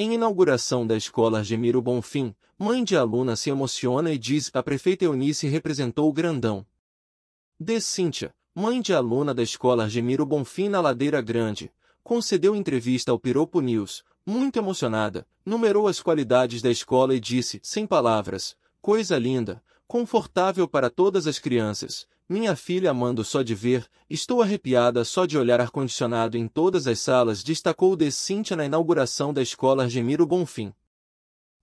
Em inauguração da escola Argemiro Bonfim, mãe de aluna se emociona e diz a prefeita Eunice representou o grandão. De Cíntia, mãe de aluna da escola Argemiro Bonfim na Ladeira Grande, concedeu entrevista ao Piropo News, muito emocionada, numerou as qualidades da escola e disse, sem palavras, coisa linda, confortável para todas as crianças, minha filha amando só de ver, estou arrepiada só de olhar ar-condicionado em todas as salas, destacou de Cíntia na inauguração da escola Argemiro Bonfim.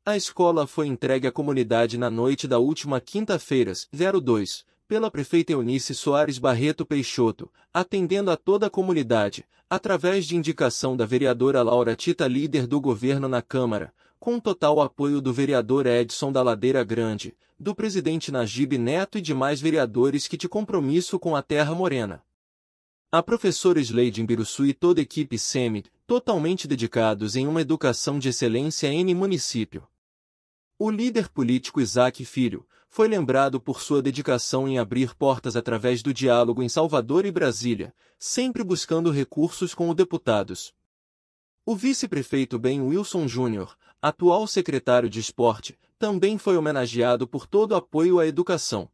A escola foi entregue à comunidade na noite da última quinta-feira, 02, pela prefeita Eunice Soares Barreto Peixoto, atendendo a toda a comunidade, através de indicação da vereadora Laura Tita, líder do governo na Câmara, com total apoio do vereador Edson da Ladeira Grande, do presidente Najib Neto e demais vereadores que te compromisso com a terra morena. A professora Sleide Imbiruçu e toda a equipe SEMI, totalmente dedicados em uma educação de excelência em município. O líder político Isaac Filho, foi lembrado por sua dedicação em abrir portas através do diálogo em Salvador e Brasília, sempre buscando recursos com os deputados. O vice-prefeito Ben Wilson Jr., atual secretário de Esporte, também foi homenageado por todo apoio à educação.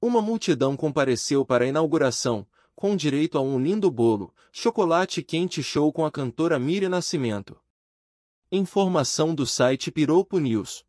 Uma multidão compareceu para a inauguração, com direito a um lindo bolo, chocolate quente show com a cantora Miriam Nascimento. Informação do site Piropo News.